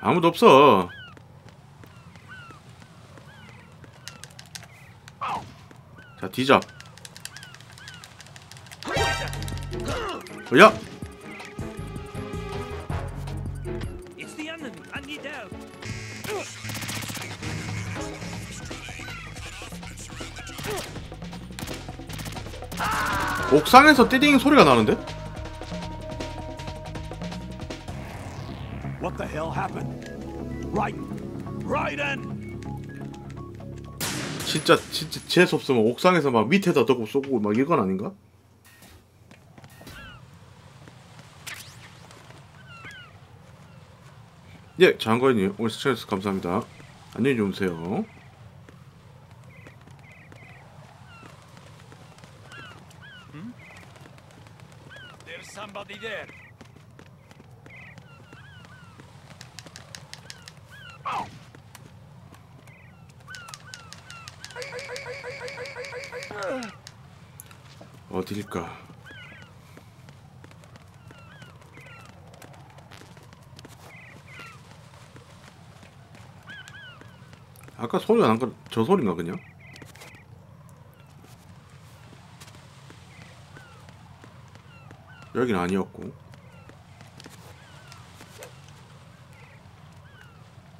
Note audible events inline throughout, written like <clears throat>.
아무도 없어. 자 뒤져. 어, 야. 옥상에서 띠딩 소리가 나는데? 진짜 진짜 재수 없으면 옥상에서 막 밑에다 덮고 쏘고 막 이건 아닌가? 예, 장관님 오늘 시청해주셔서 감사합니다. 안녕히 주무세요. There's 어딜까? 아까 소리가 난건저 소리인가 그냥? 여긴 아니었고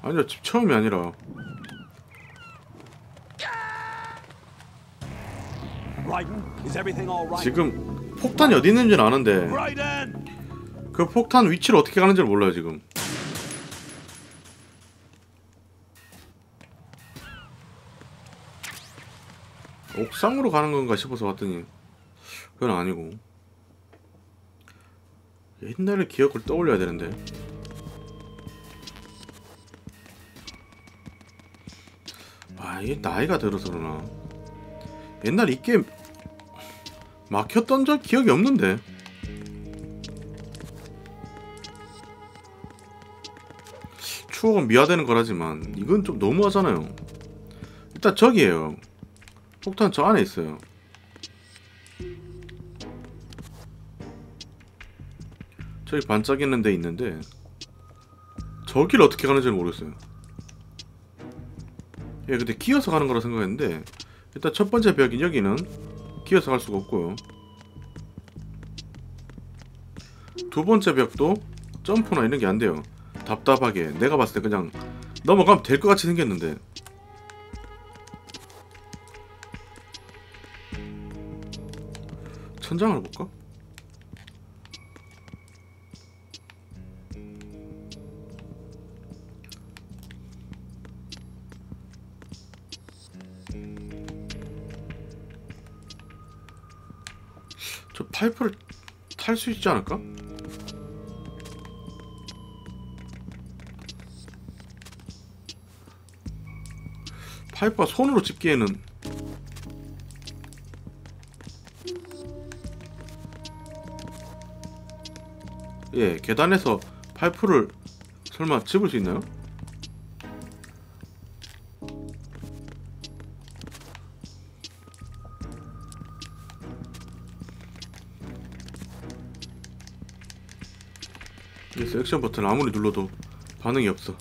아니요 집 처음이 아니라 지금 폭탄이 어디 있는지는 아는데. 그 폭탄 위치를 어떻게 가는지를 몰라요 지금. 옥상으로 가는 건가 싶어서 왔더니 그건 아니고 옛날의 기억을 떠올려야 되는데 아 이게 나이가 들어서 그러나 옛날 이 게임 막혔던 적 기억이 없는데 추억은 미화되는 거라지만 이건 좀 너무하잖아요. 일단 저기에요. 폭탄 저 안에 있어요. 저기 반짝이는 데 있는데 저길 어떻게 가는지는 모르겠어요. 예, 근데 기어서 가는 거라 생각했는데 일단 첫 번째 벽인 여기는 기어서 갈 수가 없고요. 두 번째 벽도 점프나 이런 게 안 돼요. 답답하게 내가 봤을 때 그냥 넘어가면 될 것 같이 생겼는데 천장을 볼까? 저 파이프를 탈 수 있지 않을까? 파이프가 손으로 집기에는 예 계단에서 파이프를 설마 집을 수 있나요? 이 섹션 버튼 아무리 눌러도 반응이 없어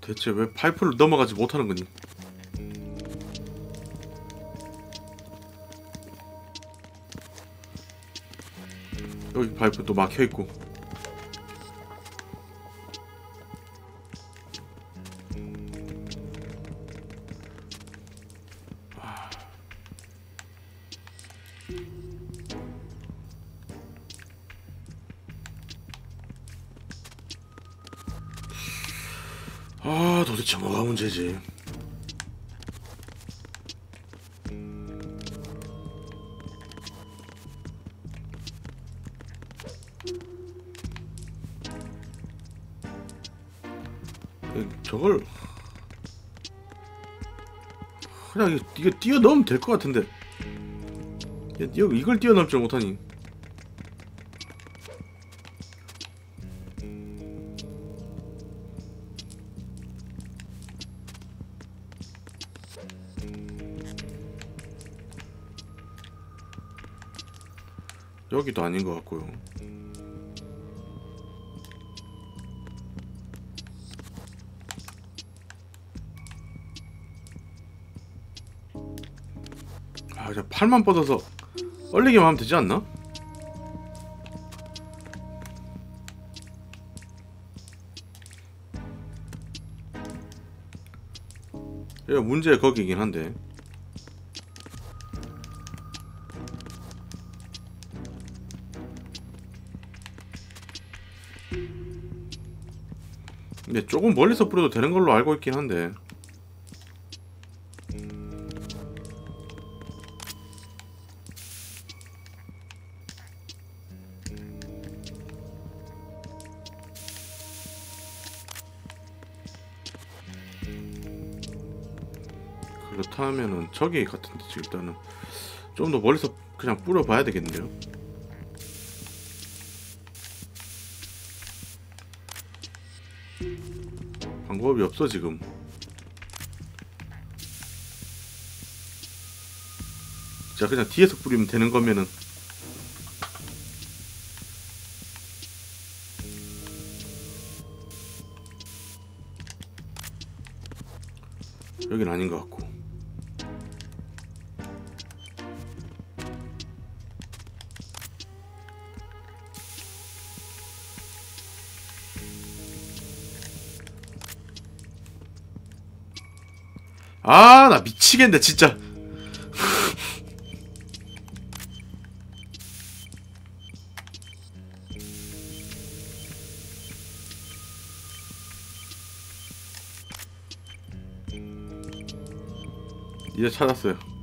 대체 왜 파이프를 넘어가지 못하는 거니? 여기 파이프 또 막혀 있고. 문제지? 에, 저걸 그냥 이거 뛰어넘으면 될 것 같은데 얘, 이거- 이걸 뛰어넘지 못하니 여기도 아닌 것 같고요. 아, 이제 팔만 뻗어서 얼리기만 하면 되지 않나? 얘가 문제 거기긴 한데 근데 조금 멀리서 뿌려도 되는 걸로 알고 있긴 한데. 그렇다면은 저기 같은데 일단은 좀 더 멀리서 그냥 뿌려봐야 되겠는데요 방법이 없어 지금. 자 그냥 뒤에서 뿌리면 되는 거면은 아 나 미치겠네 진짜. 이제 찾았어요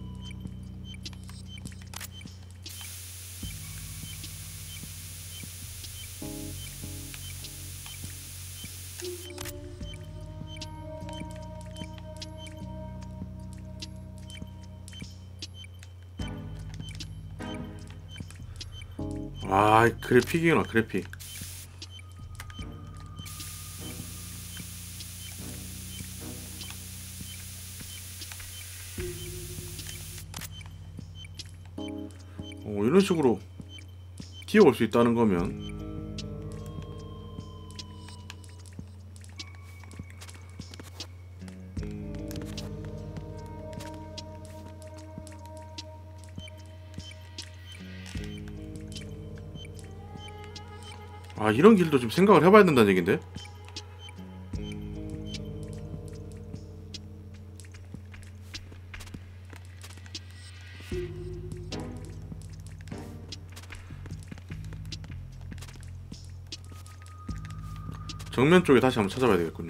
그래픽이구나 그래픽. 어, 이런 식으로 튀어올 수 있다는 거면 이런 길도 좀 생각을 해봐야 된다는 얘긴데? 정면 쪽에 다시 한번 찾아봐야 되겠군요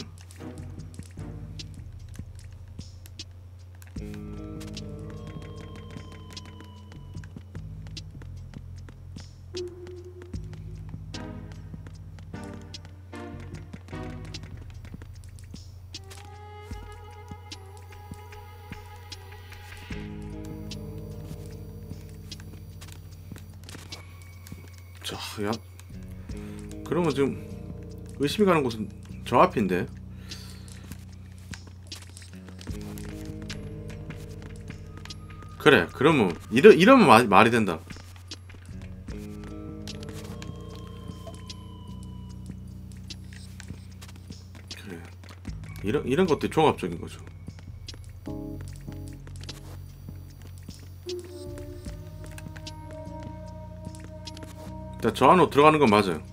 자, 야. 그러면 지금 의심이 가는 곳은 저 앞인데. 그래, 그러면 이러 이러면 말, 말이 된다. 그래, 이런 이런 것도 종합적인 거죠. 일단 저 안으로 들어가는 건 맞아요.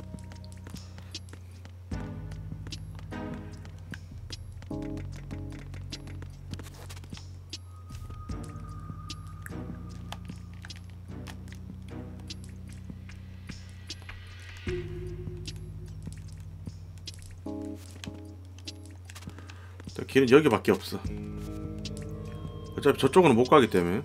길은 여기밖에 없어. 어차피 저쪽으로 못 가기 때문에.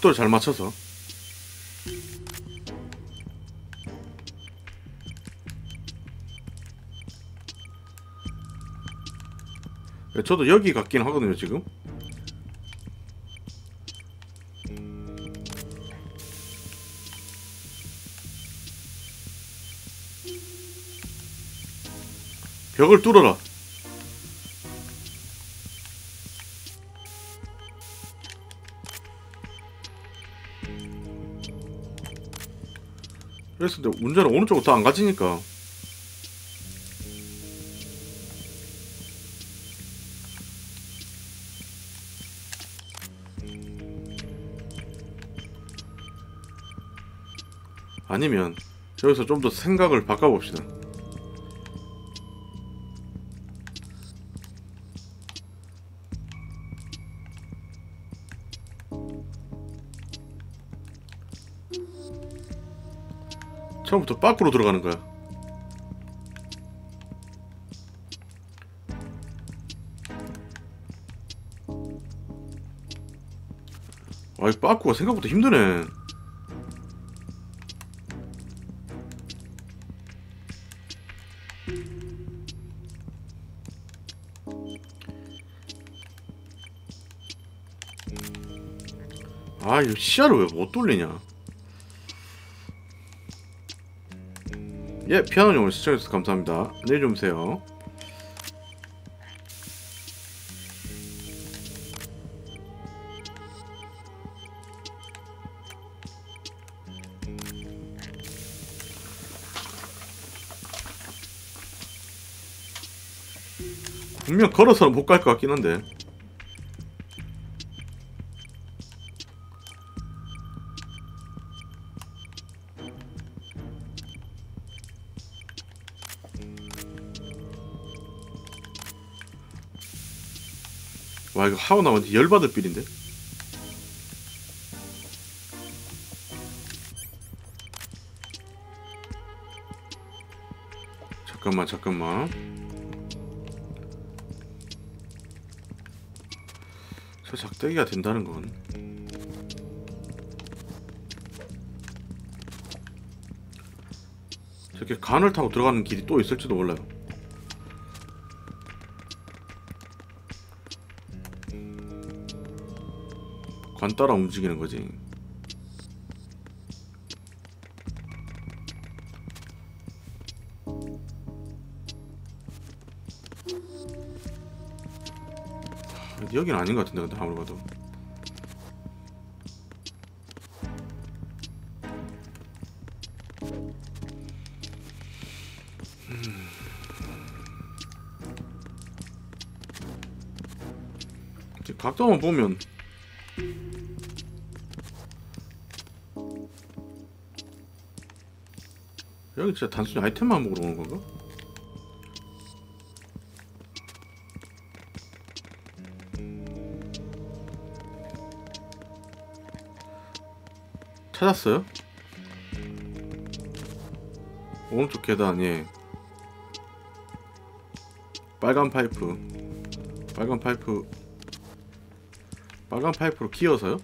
각도를 잘 맞춰서. 네, 저도 여기 같긴 하거든요 지금. 벽을 뚫어라. 그래서 근데 문제는 오른쪽으로 더안 가지니까 아니면 여기서 좀 더 생각을 바꿔봅시다. 처음부터 밖으로 들어가는 거야. 아이 빠꾸가 생각보다 힘드네. 아 이거 시야를 왜 못 돌리냐? 예, 피아노 오늘 시청해주셔서 감사합니다. 안녕히 주무세요. 분명 걸어서는 못 갈 것 같긴 한데. 하고 나면 열받을 빌인데? 잠깐만 잠깐만. 저 작대기가 된다는 건? 저렇게 간을 타고 들어가는 길이 또 있을지도 몰라요 관 따라 움직이는 거지. 여긴 아닌 것 같은데 근데 아무리 봐도 음. 각도만 보면 여기 진짜 단순히 아이템만 먹으러 오는 건가? 찾았어요? 오른쪽 계단 예 빨간 파이프 빨간 파이프 빨간 파이프로 끼워서요?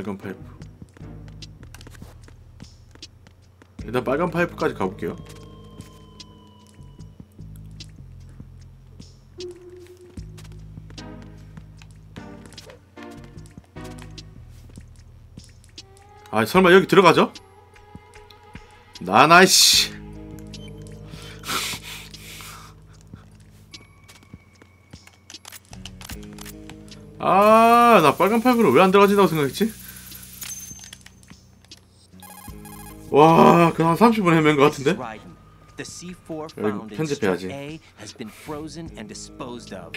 빨간 파이프 일단 빨간 파이프까지 가볼게요 아 설마 여기 들어가죠? 나나이씨 <laughs> 아, 나 빨간 파이프는 왜 안 들어가진다고 생각했지? 와, 그한 30분 헤맨 것 같은데? The C4 여기 편집해야지. strut A has been frozen and disposed of.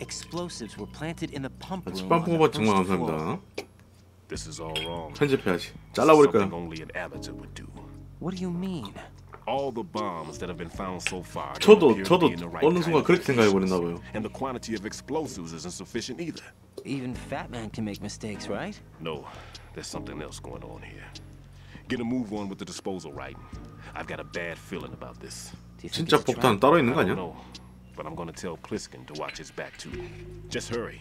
Explosives were planted in the pump room 찌빵 on the 뽑아 정말. 감사합니다. This is all wrong. 편집해야지. 잘라버릴 거야. All the bombs that have been found so far 저도 저도 어느 순간 그렇게 생각해 버렸나. 봐요. And the quantity of explosives isn't sufficient either. Even Fat Man can make mistakes, right? No, there's something else going on here. Get a move on with the disposal, right? I've got a bad feeling about this. 진짜 폭탄? 따로 있는 거 아니야? know, but I'm gonna tell Pliskin to watch his back too. Just hurry.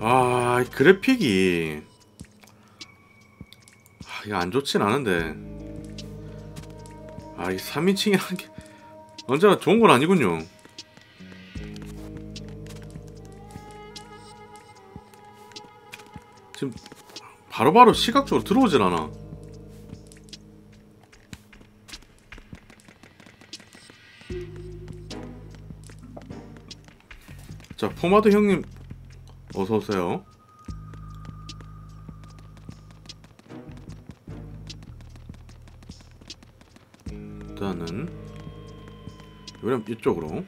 아, 이 그래픽이 아, 이거 안 좋진 않은데. 아, 이 3인칭이라는 게 언제나 좋은 건 아니군요. 바로바로 시각적으로 들어오질 않아. 자, 포마드 형님 어서 오세요. 일단은 그럼 이쪽으로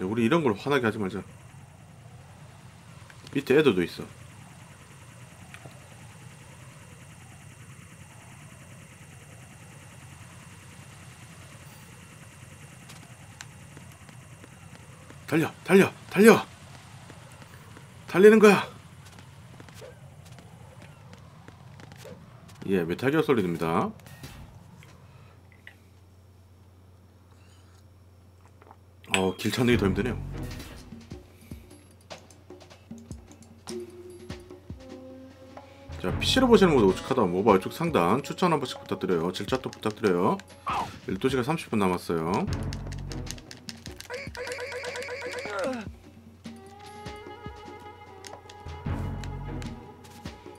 우리 이런 걸 화나게 하지 말자. 밑에 애들도 있어. 달려 달려 달려. 달리는 거야. 예 메탈 기어 솔리드입니다 어 길 찾는 게 더 힘드네요. 자 PC로 보시는 분들 오죽하다. 모바일 쪽 상단 추천 한 번씩 부탁드려요. 질차도 부탁드려요. 12시간 30분 남았어요.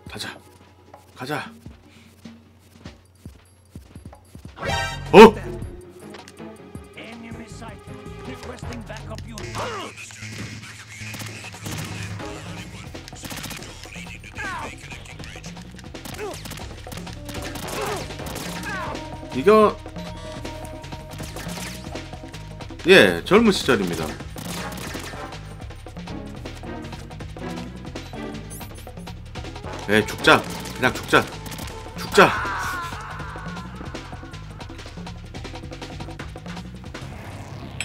가자. 가자. 어? 이거 예 젊은 시절입니다. 예 죽자. 그냥 죽자. 죽자.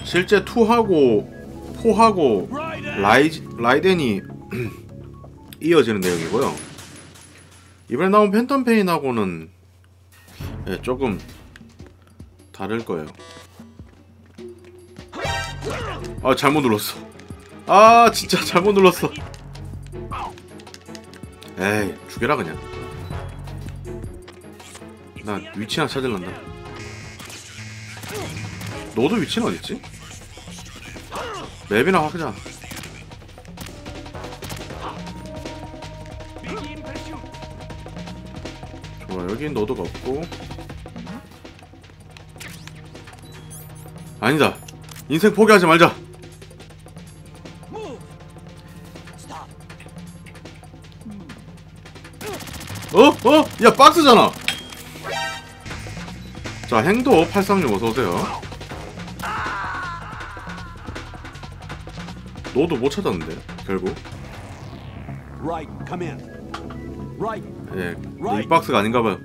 실제 2하고 4하고 라이, 라이덴이 <clears throat> 이어지는 내용이고요. 이번에 나온 팬텀 페인하고는 예, 조금 다를 거예요. 아 잘못 눌렀어. 아 진짜 <laughs> 잘못 눌렀어. 에이 죽여라 그냥. 나 위치 하나 찾을란다. 너도 위치는 어딨지? 맵이나 pursuit. 좋아 여긴 너도가 없고 아니다. 인생 포기하지 말자. 어? 어? 야 박스잖아. 자 행도 836 어서오세요. 너도 못 찾았는데 결국. Right, come in. Right, 예, 이 박스가 아닌가봐요.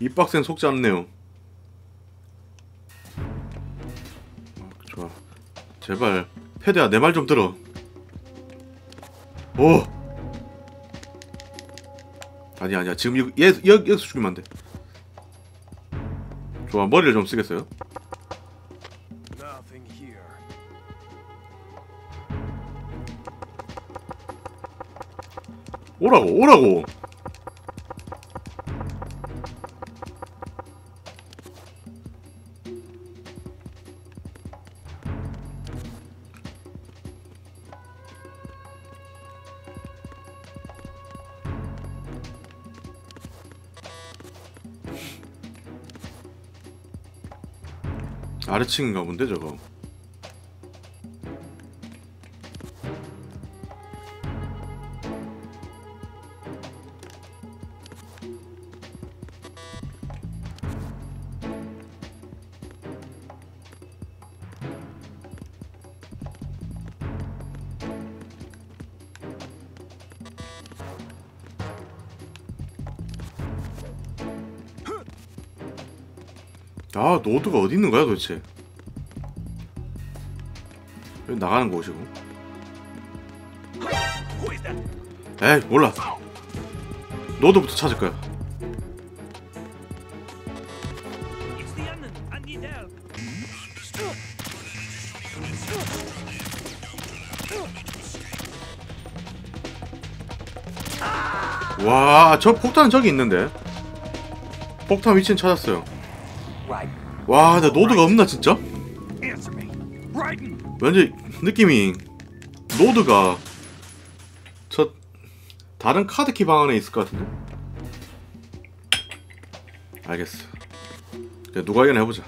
이 박스엔 속지 않네요 제발 패드야 내 말 좀 들어. 오! 아니 아니야 지금 이거 얘, 얘, 여기서 죽이면 안돼. 좋아 머리를 좀 쓰겠어요. 오라고 오라고 아래층인가 본데 저거 아 노드가 어디 있는 거야 도대체? 여기 나가는 곳이고. 에이 몰라. 노드부터 찾을 거야. 와 저 폭탄 저기 있는데. 폭탄 위치는 찾았어요. 와, 나 노드가 없나 진짜? 왠지 느낌이 노드가 저 다른 카드 키 방 안에 있을 것 같은데. 알겠어. 누가 이기나 해보자.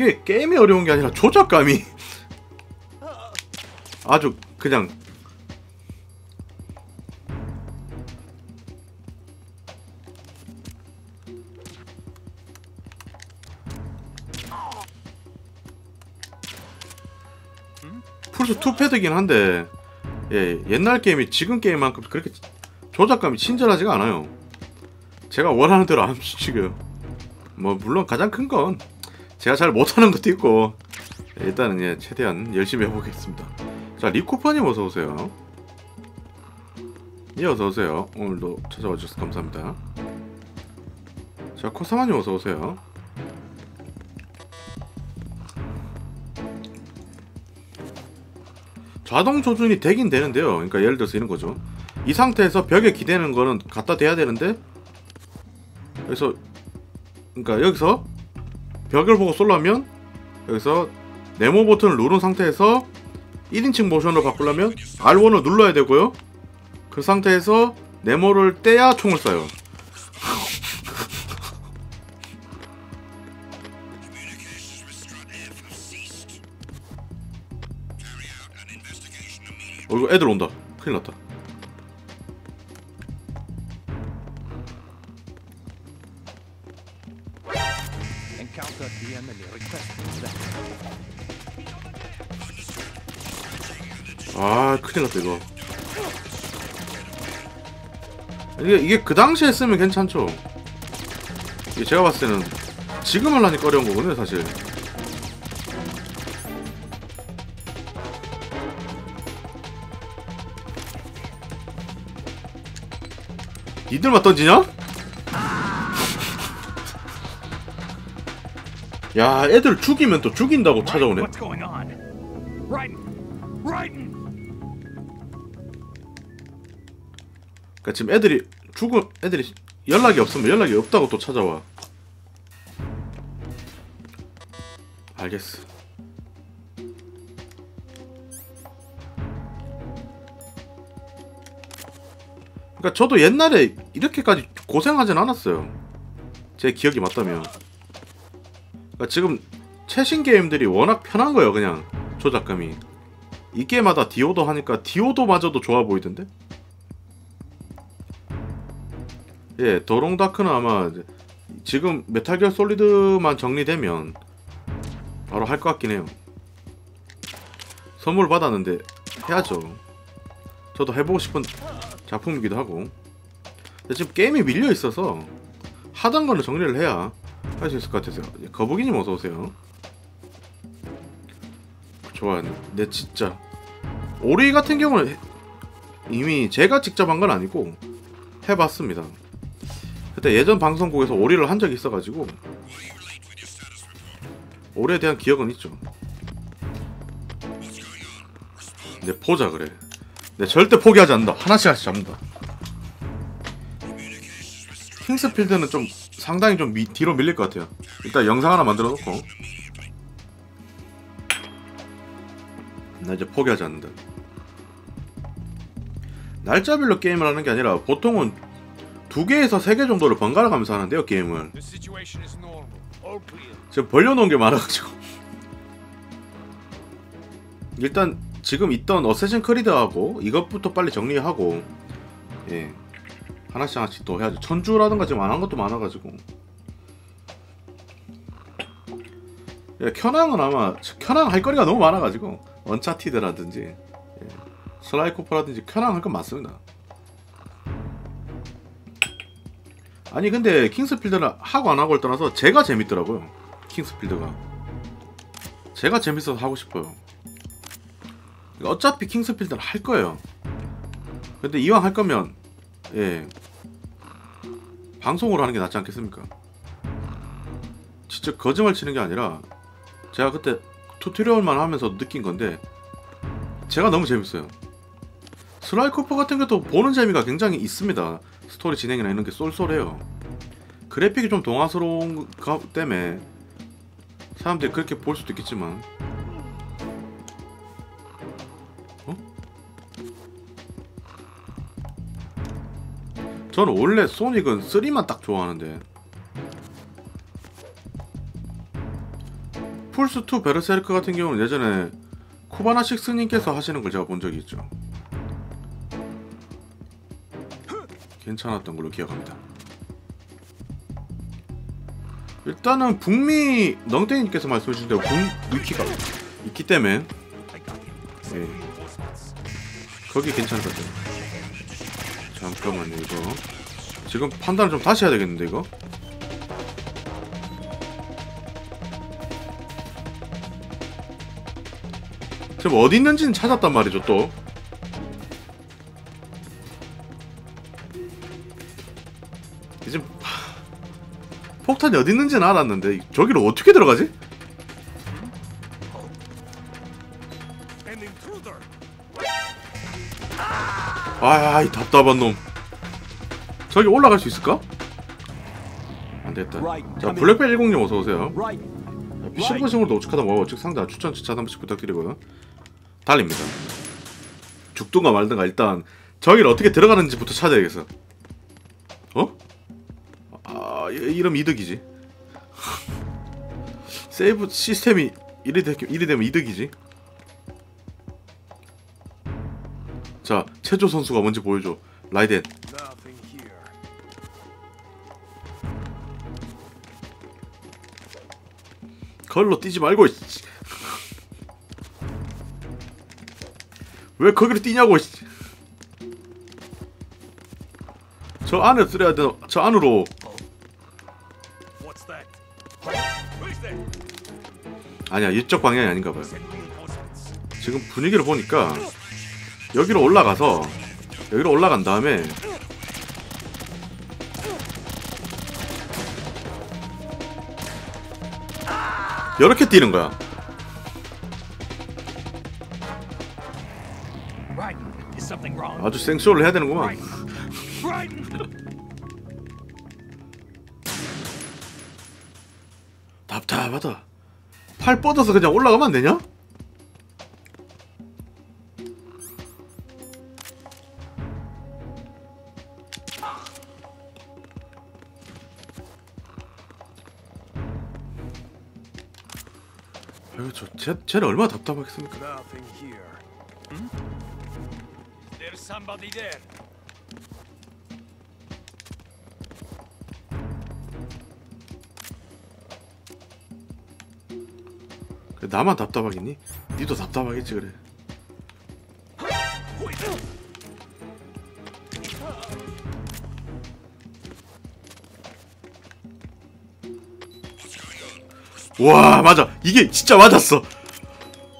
이게 게임이 어려운 게 아니라 조작감이 아주 그냥 플스 2 패드긴 한데 예, 옛날 게임이 지금 게임만큼 그렇게 조작감이 친절하지가 않아요. 제가 원하는 대로 안 움직여요. 뭐 물론 가장 큰건 제가 잘 못하는 것도 있고 예, 일단은 예, 최대한 열심히 해보겠습니다. 자 리코퍼님 어서 오세요. 예 어서 오세요. 오늘도 찾아와 주셔서 감사합니다. 자 코사마님 어서 오세요. 자동 조준이 되긴 되는데요. 그러니까 예를 들어서 이런 거죠. 이 상태에서 벽에 기대는 거는 갖다 대야 되는데 그래서 그러니까 여기서 벽을 보고 쏠라면 여기서 네모 버튼을 누른 상태에서 1인칭 모션으로 바꾸려면 R1을 눌러야 되고요. 그 상태에서 네모를 떼야 총을 쏴요. <laughs> 어 이거 애들 온다. 큰일 났다. 아 났다 이거. 이게 이게 그 당시에 했으면 괜찮죠. 이게 제가 봤을 때는 지금 하려니까 어려운 거거든요 사실. 니들만 던지냐? <laughs> 야 애들 죽이면 또 죽인다고 찾아오네 그러니까 지금 애들이 죽은 애들이 연락이 없으면 연락이 없다고 또 찾아와. 알겠어. 그러니까 저도 옛날에 이렇게까지 고생하진 않았어요. 제 기억이 맞다면. 그러니까 지금 최신 게임들이 워낙 편한 거예요, 그냥 조작감이. 이 게임마다 디오도 하니까 디오도 마저도 좋아 보이던데? 예, 더롱다크는 아마 지금 메탈기어 솔리드만 정리되면 바로 할 것 같긴 해요. 선물 받았는데 해야죠. 저도 해보고 싶은 작품이기도 하고. 지금 게임이 밀려 있어서 하던 거는 정리를 해야 할 수 있을 것 같아서요. 예, 거북이님 어서 오세요. 좋아, 내 진짜 오리 같은 경우는 이미 제가 직접 한 건 아니고 해봤습니다. 그때 예전 방송국에서 오리를 한 적이 있어가지고 오리에 대한 기억은 있죠. 내 보자 그래. 내 절대 포기하지 않는다. 하나씩 하나씩 잡는다. 킹스필드는 좀 상당히 좀 미- 뒤로 밀릴 것 같아요. 일단 영상 하나 만들어 놓고 나 이제 포기하지 않는다. 날짜별로 게임을 하는 게 아니라 보통은 두 개에서 세 개 정도를 번갈아 가면서 하는데요 게임을. 지금 벌려놓은 게 많아가지고. 일단 지금 있던 어쌔신 크리드하고 이것부터 빨리 정리하고 예 하나씩 하나씩 또 해야죠. 천주라든가 지금 안 한 것도 많아가지고. 예, 켜낭은 아마 켜낭 할 거리가 너무 많아가지고. 언차티드라든지 예, 슬라이코프라든지 켜낭 할건 많습니다 아니 근데 킹스필드는 하고 안 하고를 떠나서 제가 재밌더라고요 킹스필드가 제가 재밌어서 하고 싶어요 어차피 킹스필드는 할 거예요 근데 이왕 할 거면 예 방송으로 하는 게 낫지 않겠습니까? 진짜 거짓말 치는 게 아니라 제가 그때 튜토리얼만 하면서 느낀 건데 제가 너무 재밌어요. 슬라이 쿠퍼 같은 것도 보는 재미가 굉장히 있습니다. 스토리 진행이나 이런 게 쏠쏠해요. 그래픽이 좀 동화스러운 거 때문에 사람들이 그렇게 볼 수도 있겠지만 어? 저는 원래 소닉은 3만 딱 좋아하는데 플스2 베르세르크 같은 경우는 예전에 쿠바나 식스님께서 하시는 걸 제가 본 적이 있죠 괜찮았던 걸로 기억합니다. 일단은 북미 넝땡이님께서 말씀해 주신 대로 북 위키가 있기 때문에 예. 거기 괜찮을 것 같아요. 잠깐만요 이거. 지금 판단을 좀 다시 해야 되겠는데 이거? 지금 어디 있는지는 찾았단 말이죠 또 폭탄이 어디 있는지는 알았는데 저기를 어떻게 들어가지? 아이 답답한 놈 저기 올라갈 수 있을까? 안되겠다 자 블랙벨 10님 어서오세요. PC버싱으로도 오죽하다 뭐 오죽 상자 추천 추천 한 번씩 부탁드리고요 달립니다 죽든가 말든가 일단 저기를 어떻게 들어가는지부터 찾아야겠어 어? 아 이- 이러면 이득이지 <laughs> 세이브 시스템이 이리, 되, 이리 되면 이득이지 자 체조 선수가 뭔지 보여줘 라이덴. 걸로 뛰지 말고 씨. <laughs> 왜 거기로 뛰냐고 씨. 저 안에 들어야 돼. 저 안으로 아니야 이쪽 방향이 아닌가 봐요. 지금 분위기를 보니까 여기로 올라가서 여기로 올라간 다음에 이렇게 뛰는 거야. 아주 생쇼를 해야 되는구만. <laughs> 답답하다. 팔 뻗어서 그냥 올라가면 안 되냐? 아이고 저 쟤, 쟤는 얼마나 답답하겠습니까? Hmm? There's somebody there. 나만 답답하겠니? 니도 답답하겠지 그래. 와 맞아. 이게 진짜 맞았어.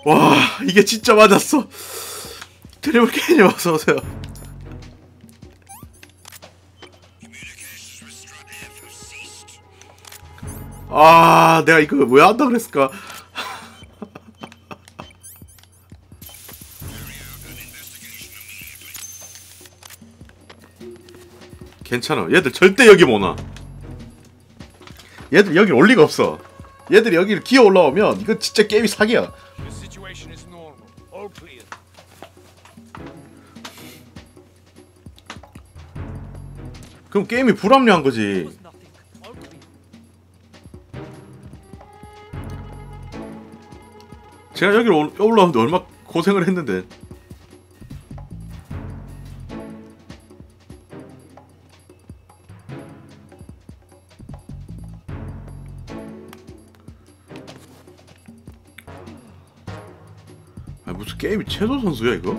와 이게 진짜 맞았어. 드리블 케인이 어서 오세요. 아 내가 이거 왜 한다 그랬을까 괜찮아. 얘들 절대 여기 못와. 얘들 여기 올 리가 없어. 얘들이 여기를 기어 올라오면 이거 진짜 게임이 사기야. 그럼 게임이 불합리한 거지. 제가 여기로 올- 올라오는데 얼마 고생을 했는데 최소 선수야 이거?